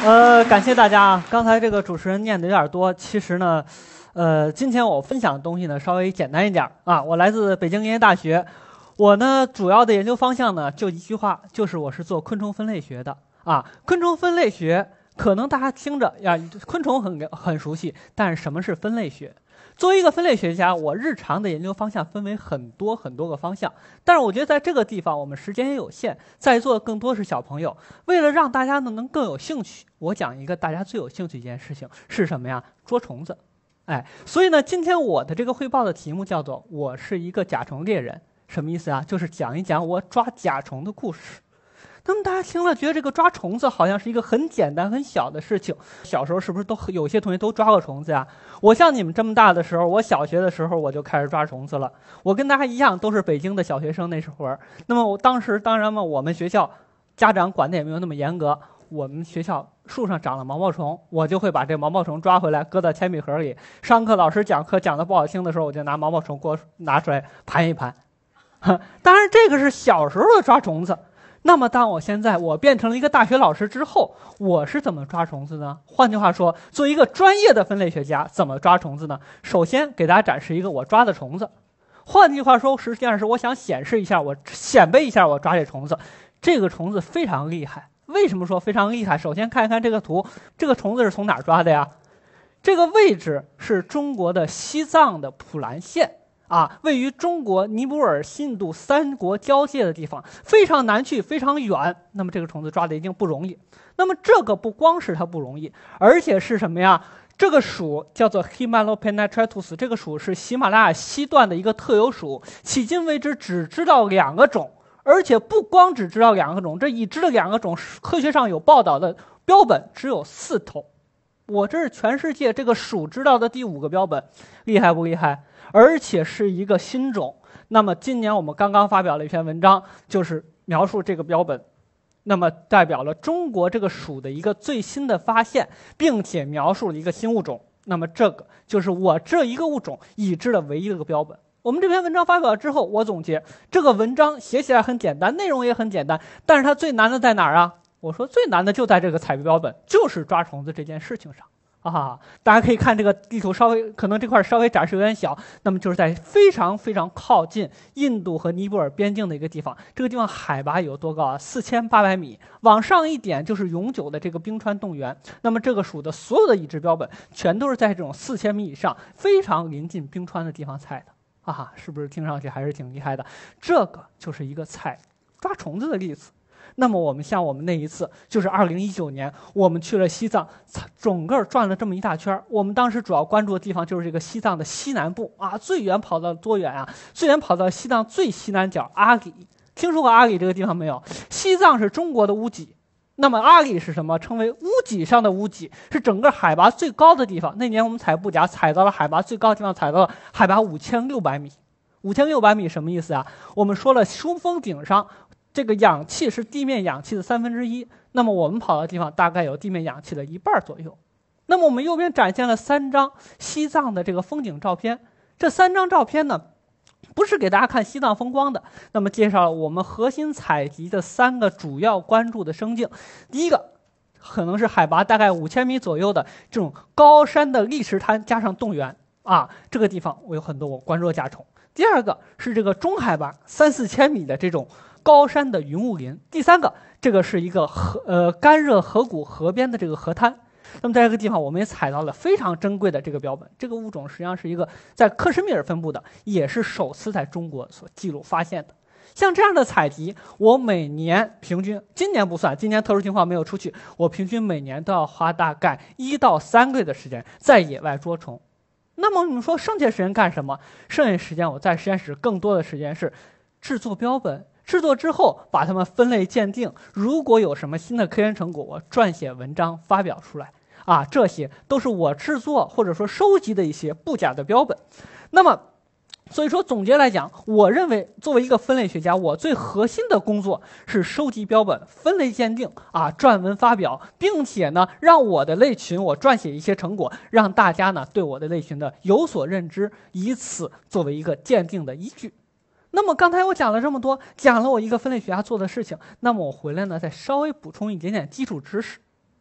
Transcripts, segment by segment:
呃，感谢大家啊！刚才这个主持人念的有点多，其实呢，呃，今天我分享的东西呢稍微简单一点啊。我来自北京林业大学，我呢主要的研究方向呢就一句话，就是我是做昆虫分类学的啊。昆虫分类学可能大家听着呀，昆虫很很熟悉，但是什么是分类学？作为一个分类学家，我日常的研究方向分为很多很多个方向，但是我觉得在这个地方我们时间也有限，在座的更多是小朋友。为了让大家呢能更有兴趣，我讲一个大家最有兴趣一件事情是什么呀？捉虫子。哎，所以呢，今天我的这个汇报的题目叫做“我是一个甲虫猎人”，什么意思啊？就是讲一讲我抓甲虫的故事。那么大家听了，觉得这个抓虫子好像是一个很简单、很小的事情。小时候是不是都有些同学都抓过虫子呀？我像你们这么大的时候，我小学的时候我就开始抓虫子了。我跟大家一样，都是北京的小学生那时候。那么我当时当然嘛，我们学校家长管的也没有那么严格。我们学校树上长了毛毛虫，我就会把这毛毛虫抓回来，搁到铅笔盒里。上课老师讲课讲的不好听的时候，我就拿毛毛虫给我拿出来盘一盘。当然，这个是小时候的抓虫子。那么，当我现在我变成了一个大学老师之后，我是怎么抓虫子呢？换句话说，作为一个专业的分类学家，怎么抓虫子呢？首先给大家展示一个我抓的虫子。换句话说，实际上是我想显示一下，我显摆一下我抓这虫子。这个虫子非常厉害。为什么说非常厉害？首先看一看这个图，这个虫子是从哪儿抓的呀？这个位置是中国的西藏的普兰县。啊，位于中国尼泊尔、印度三国交界的地方，非常难去，非常远。那么这个虫子抓的一定不容易。那么这个不光是它不容易，而且是什么呀？这个属叫做 Himalopenetratus，这个属是喜马拉雅西段的一个特有属。迄今为止只知道两个种，而且不光只知道两个种，这已知的两个种，科学上有报道的标本只有四头。我这是全世界这个属知道的第五个标本，厉害不厉害？而且是一个新种。那么今年我们刚刚发表了一篇文章，就是描述这个标本，那么代表了中国这个属的一个最新的发现，并且描述了一个新物种。那么这个就是我这一个物种已知的唯一的一个标本。我们这篇文章发表之后，我总结这个文章写起来很简单，内容也很简单，但是它最难的在哪儿啊？我说最难的就在这个采集标本，就是抓虫子这件事情上。啊，大家可以看这个地图，稍微可能这块稍微展示有点小。那么就是在非常非常靠近印度和尼泊尔边境的一个地方。这个地方海拔有多高啊？四千八百米。往上一点就是永久的这个冰川冻原。那么这个属的所有的已知标本，全都是在这种四千米以上、非常临近冰川的地方采的。啊，是不是听上去还是挺厉害的？这个就是一个采抓虫子的例子。那么我们像我们那一次，就是二零一九年，我们去了西藏，整个转了这么一大圈我们当时主要关注的地方就是这个西藏的西南部啊，最远跑到多远啊？最远跑到西藏最西南角阿里。听说过阿里这个地方没有？西藏是中国的屋脊，那么阿里是什么？称为屋脊上的屋脊，是整个海拔最高的地方。那年我们采布甲采到了海拔最高的地方，采到了海拔五千六百米。五千六百米什么意思啊？我们说了，珠峰顶上。这个氧气是地面氧气的三分之一，那么我们跑的地方大概有地面氧气的一半左右。那么我们右边展现了三张西藏的这个风景照片，这三张照片呢，不是给大家看西藏风光的，那么介绍了我们核心采集的三个主要关注的生境。第一个，可能是海拔大概五千米左右的这种高山的砾石滩加上冻原啊，这个地方我有很多我关注的甲虫。第二个是这个中海拔三四千米的这种。高山的云雾林。第三个，这个是一个河呃干热河谷河边的这个河滩。那么在这个地方，我们也采到了非常珍贵的这个标本。这个物种实际上是一个在克什米尔分布的，也是首次在中国所记录发现的。像这样的采集，我每年平均，今年不算，今年特殊情况没有出去，我平均每年都要花大概一到三个月的时间在野外捉虫。那么你说剩下时间干什么？剩下时间我在实验室更多的时间是制作标本。制作之后，把它们分类鉴定。如果有什么新的科研成果，我撰写文章发表出来。啊，这些都是我制作或者说收集的一些不假的标本。那么，所以说总结来讲，我认为作为一个分类学家，我最核心的工作是收集标本、分类鉴定啊，撰文发表，并且呢，让我的类群我撰写一些成果，让大家呢对我的类群的有所认知，以此作为一个鉴定的依据。那么刚才我讲了这么多，讲了我一个分类学家做的事情。那么我回来呢，再稍微补充一点点基础知识。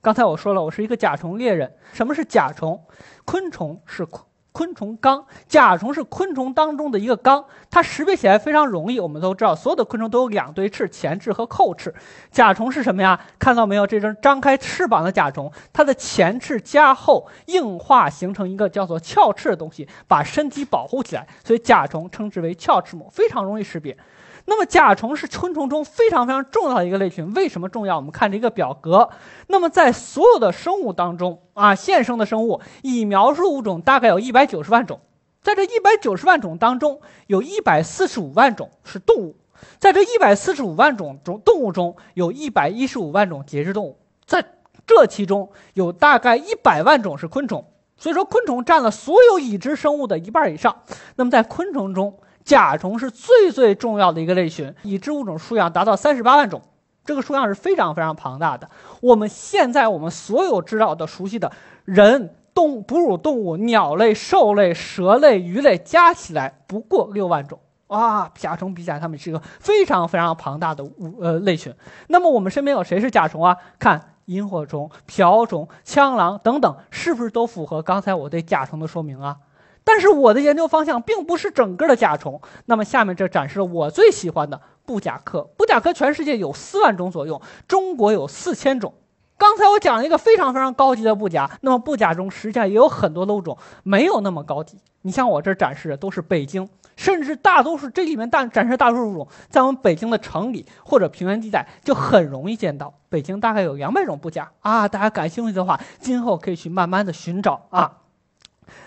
刚才我说了，我是一个甲虫猎人。什么是甲虫？昆虫是昆。虫纲，甲虫是昆虫当中的一个纲，它识别起来非常容易。我们都知道，所有的昆虫都有两对翅，前翅和后翅。甲虫是什么呀？看到没有？这只张开翅膀的甲虫，它的前翅加厚硬化，形成一个叫做鞘翅的东西，把身体保护起来。所以甲虫称之为鞘翅目，非常容易识别。那么甲虫是昆虫中非常非常重要的一个类群，为什么重要？我们看这一个表格。那么在所有的生物当中啊，现生的生物已描述物种大概有一百九十万种，在这一百九十万种当中，有一百四十五万种是动物，在这一百四十五万种中动物中，有一百一十五万种节肢动物，在这其中有大概一百万种是昆虫，所以说昆虫占了所有已知生物的一半以上。那么在昆虫中，甲虫是最最重要的一个类群，已知物种数量达到三十八万种，这个数量是非常非常庞大的。我们现在我们所有知道的、熟悉的人、动哺乳动物、鸟类、兽类、蛇类、鱼类加起来不过六万种啊！甲虫比起来，它们是一个非常非常庞大的物呃类群。那么我们身边有谁是甲虫啊？看萤火虫、瓢虫、枪螂等等，是不是都符合刚才我对甲虫的说明啊？但是我的研究方向并不是整个的甲虫。那么下面这展示了我最喜欢的布甲科。布甲科全世界有四万种左右，中国有四千种。刚才我讲了一个非常非常高级的布甲，那么布甲中实际上也有很多的物种没有那么高级。你像我这展示的都是北京，甚至大多数这里面大展示大多数物种在我们北京的城里或者平原地带就很容易见到。北京大概有两百种布甲啊，大家感兴趣的话，今后可以去慢慢的寻找啊。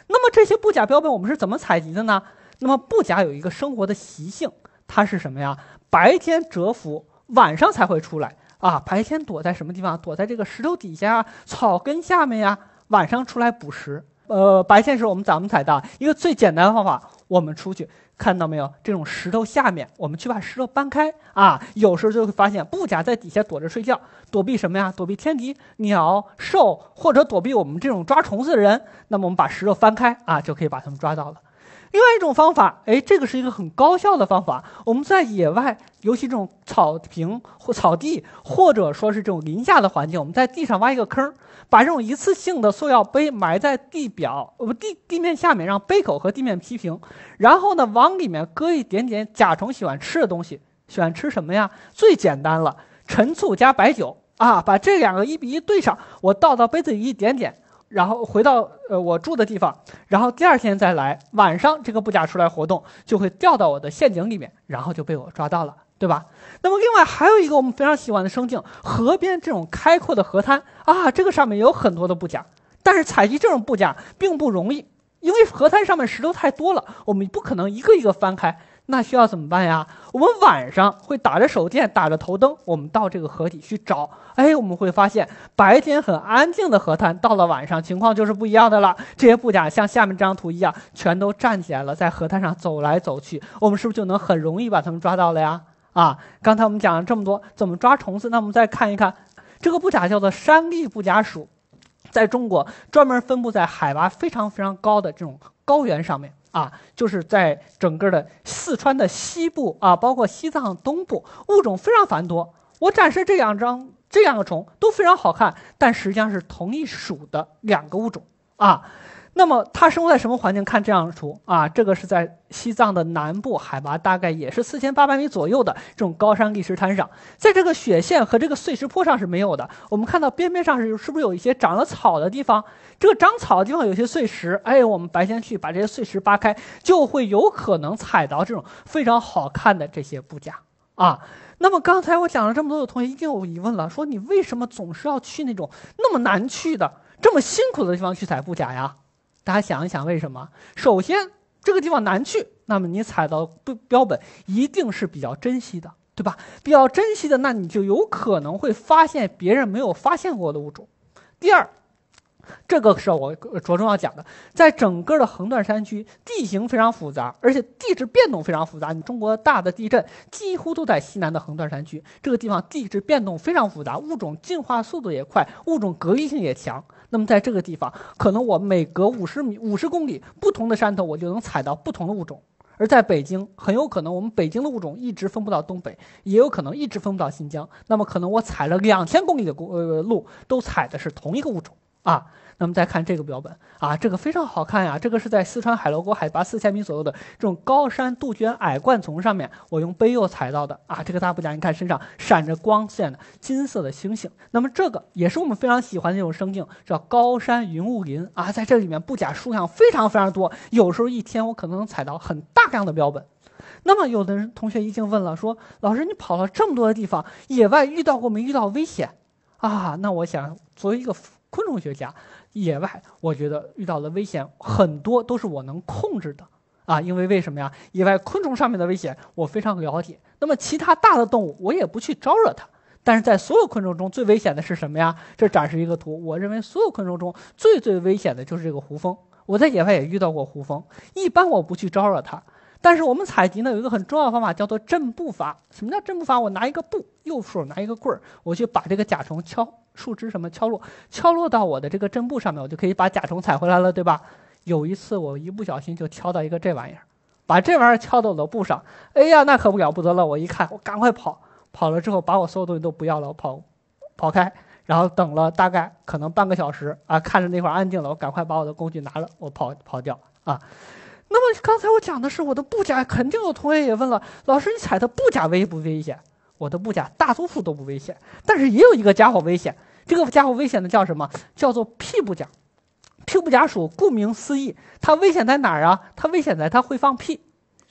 那么这些布甲标本我们是怎么采集的呢？那么布甲有一个生活的习性，它是什么呀？白天蛰伏，晚上才会出来啊。白天躲在什么地方？躲在这个石头底下、草根下面呀。晚上出来捕食。呃，白天时候我们怎么采的？一个最简单的方法，我们出去。看到没有？这种石头下面，我们去把石头搬开啊。有时候就会发现布甲在底下躲着睡觉，躲避什么呀？躲避天敌、鸟、兽，或者躲避我们这种抓虫子的人。那么我们把石头翻开啊，就可以把它们抓到了。另外一种方法，哎，这个是一个很高效的方法。我们在野外，尤其这种草坪或草地，或者说是这种林下的环境，我们在地上挖一个坑。把这种一次性的塑料杯埋在地表，呃不地地面下面，让杯口和地面劈平，然后呢，往里面搁一点点甲虫喜欢吃的东西，喜欢吃什么呀？最简单了，陈醋加白酒啊，把这两个一比一对上，我倒到杯子里一点点，然后回到呃我住的地方，然后第二天再来，晚上这个布甲出来活动，就会掉到我的陷阱里面，然后就被我抓到了。对吧？那么另外还有一个我们非常喜欢的生境，河边这种开阔的河滩啊，这个上面有很多的布甲，但是采集这种布甲并不容易，因为河滩上面石头太多了，我们不可能一个一个翻开，那需要怎么办呀？我们晚上会打着手电，打着头灯，我们到这个河底去找。哎，我们会发现白天很安静的河滩，到了晚上情况就是不一样的了。这些布甲像下面这张图一样，全都站起来了，在河滩上走来走去，我们是不是就能很容易把它们抓到了呀？啊，刚才我们讲了这么多，怎么抓虫子？那我们再看一看，这个布甲叫做山地布甲属，在中国专门分布在海拔非常非常高的这种高原上面啊，就是在整个的四川的西部啊，包括西藏东部，物种非常繁多。我展示这两张这两个虫都非常好看，但实际上是同一属的两个物种啊。那么它生活在什么环境？看这张图啊，这个是在西藏的南部，海拔大概也是四千八百米左右的这种高山砾石滩上，在这个雪线和这个碎石坡上是没有的。我们看到边边上是是不是有一些长了草的地方？这个长草的地方有些碎石，哎，我们白天去把这些碎石扒开，就会有可能踩到这种非常好看的这些布甲啊。那么刚才我讲了这么多的同学一定有疑问了，说你为什么总是要去那种那么难去的、这么辛苦的地方去采布甲呀？大家想一想，为什么？首先，这个地方难去，那么你采到标本一定是比较珍惜的，对吧？比较珍惜的，那你就有可能会发现别人没有发现过的物种。第二。这个是我着重要讲的，在整个的横断山区，地形非常复杂，而且地质变动非常复杂。你中国大的地震几乎都在西南的横断山区，这个地方地质变动非常复杂，物种进化速度也快，物种隔离性也强。那么在这个地方，可能我每隔五十米、五十公里，不同的山头我就能采到不同的物种。而在北京，很有可能我们北京的物种一直分布到东北，也有可能一直分布到新疆。那么可能我采了两千公里的公呃路，都采的是同一个物种啊。那么再看这个标本啊，这个非常好看呀！这个是在四川海螺沟海拔四千米左右的这种高山杜鹃矮灌丛上面，我用背釉采到的啊。这个大布甲，你看身上闪着光线的金色的星星。那么这个也是我们非常喜欢的一种生境，叫高山云雾林啊。在这里面布甲数量非常非常多，有时候一天我可能能采到很大量的标本。那么有的人同学一经问了，说老师你跑了这么多的地方，野外遇到过没遇到危险啊？那我想作为一个昆虫学家。野外，我觉得遇到的危险很多都是我能控制的啊，因为为什么呀？野外昆虫上面的危险我非常了解，那么其他大的动物我也不去招惹它。但是在所有昆虫中最危险的是什么呀？这展示一个图，我认为所有昆虫中最最危险的就是这个胡蜂。我在野外也遇到过胡蜂，一般我不去招惹它。但是我们采集呢有一个很重要的方法叫做震步法。什么叫震步法？我拿一个布，右手拿一个棍儿，我去把这个甲虫敲。树枝什么敲落，敲落到我的这个震布上面，我就可以把甲虫采回来了，对吧？有一次我一不小心就敲到一个这玩意儿，把这玩意儿敲到了布上，哎呀，那可不了不得了！我一看，我赶快跑，跑了之后把我所有东西都不要了，我跑，跑开，然后等了大概可能半个小时啊，看着那块安静了，我赶快把我的工具拿了，我跑跑掉啊。那么刚才我讲的是我的布甲，肯定有同学也问了，老师你踩的布甲危不危险？我的布甲大多数都不危险，但是也有一个家伙危险。这个家伙危险的叫什么？叫做屁布甲。屁布甲属，顾名思义，它危险在哪儿啊？它危险在它会放屁。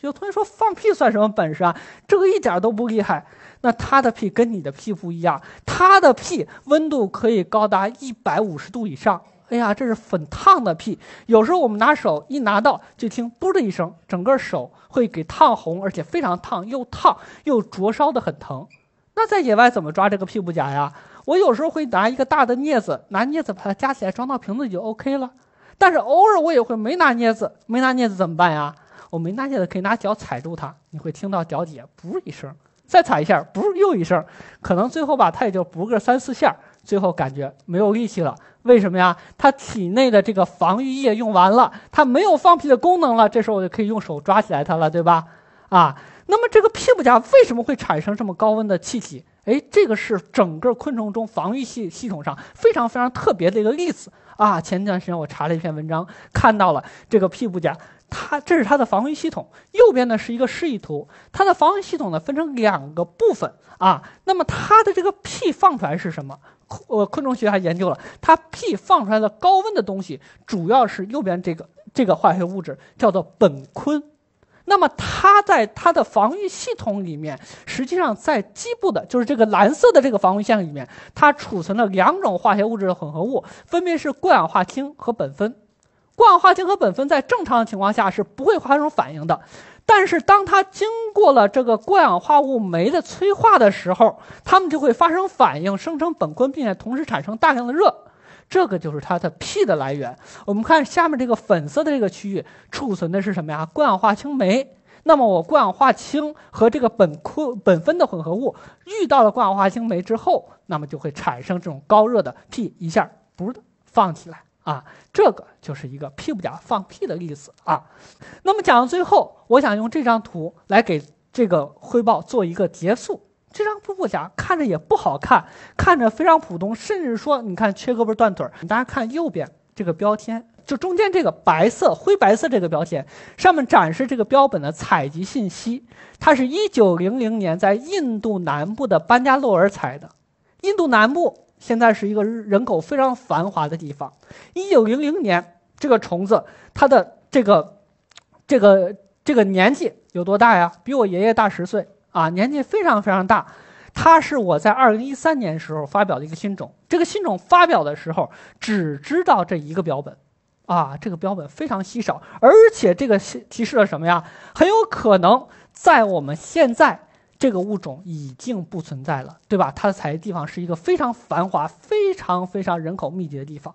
有同学说放屁算什么本事啊？这个一点都不厉害。那它的屁跟你的屁不一样，它的屁温度可以高达一百五十度以上。哎呀，这是粉烫的屁。有时候我们拿手一拿到，就听“啵”的一声，整个手会给烫红，而且非常烫，又烫又灼烧的很疼。那在野外怎么抓这个屁股甲呀？我有时候会拿一个大的镊子，拿镊子把它夹起来装到瓶子里就 OK 了。但是偶尔我也会没拿镊子，没拿镊子怎么办呀？我没拿镊子可以拿脚踩住它，你会听到脚底下“啵”一声，再踩一下“啵”又一声，可能最后吧，它也就“啵”个三四下，最后感觉没有力气了。为什么呀？它体内的这个防御液用完了，它没有放屁的功能了。这时候我就可以用手抓起来它了，对吧？啊，那么这个屁股甲为什么会产生这么高温的气体？哎，这个是整个昆虫中防御系系统上非常非常特别的一个例子啊。前段时间我查了一篇文章，看到了这个屁股甲，它这是它的防御系统。右边呢是一个示意图，它的防御系统呢分成两个部分啊。那么它的这个屁放出来是什么？呃，昆虫学家研究了，它屁放出来的高温的东西，主要是右边这个这个化学物质，叫做苯醌。那么它在它的防御系统里面，实际上在基部的，就是这个蓝色的这个防御线里面，它储存了两种化学物质的混合物，分别是过氧化氢和苯酚。过氧化氢和苯酚在正常的情况下是不会发生反应的。但是，当它经过了这个过氧化物酶的催化的时候，它们就会发生反应，生成苯醌，并且同时产生大量的热，这个就是它的屁的来源。我们看下面这个粉色的这个区域，储存的是什么呀？过氧化氢酶。那么，我过氧化氢和这个苯醌、苯酚的混合物遇到了过氧化氢酶之后，那么就会产生这种高热的屁，一下不的放起来。啊，这个就是一个屁不甲放屁的例子啊。那么讲到最后，我想用这张图来给这个汇报做一个结束。这张屁不甲看着也不好看，看着非常普通，甚至说你看缺胳膊断腿儿。大家看右边这个标签，就中间这个白色、灰白色这个标签，上面展示这个标本的采集信息。它是一九零零年在印度南部的班加罗尔采的，印度南部。现在是一个人口非常繁华的地方。一九零零年，这个虫子它的这个这个这个年纪有多大呀？比我爷爷大十岁啊，年纪非常非常大。它是我在二零一三年时候发表的一个新种。这个新种发表的时候只知道这一个标本，啊，这个标本非常稀少，而且这个提示了什么呀？很有可能在我们现在。这个物种已经不存在了，对吧？它的采集地方是一个非常繁华、非常非常人口密集的地方。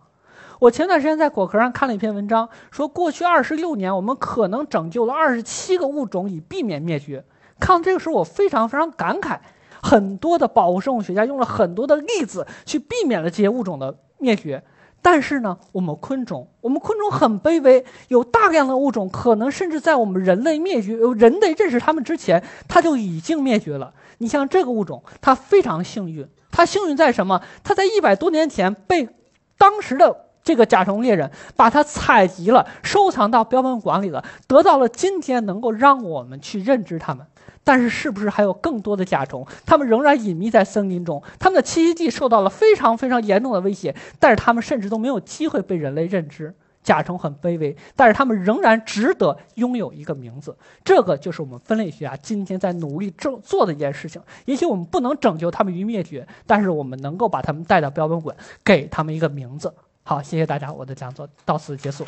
我前段时间在果壳上看了一篇文章，说过去二十六年，我们可能拯救了二十七个物种以避免灭绝。看到这个时候，我非常非常感慨。很多的保护生物学家用了很多的例子去避免了这些物种的灭绝，但是呢，我们昆虫，我们昆虫很卑微，有大量的物种可能甚至在我们人类灭绝、人类认识它们之前，它就已经灭绝了。你像这个物种，它非常幸运，它幸运在什么？它在一百多年前被当时的这个甲虫猎人把它采集了，收藏到标本馆里了，得到了今天能够让我们去认知它们。但是，是不是还有更多的甲虫？它们仍然隐秘在森林中，它们的栖息地受到了非常非常严重的威胁。但是，它们甚至都没有机会被人类认知。甲虫很卑微，但是它们仍然值得拥有一个名字。这个就是我们分类学家今天在努力做做的一件事情。也许我们不能拯救它们于灭绝，但是我们能够把它们带到标本馆，给它们一个名字。好，谢谢大家，我的讲座到此结束。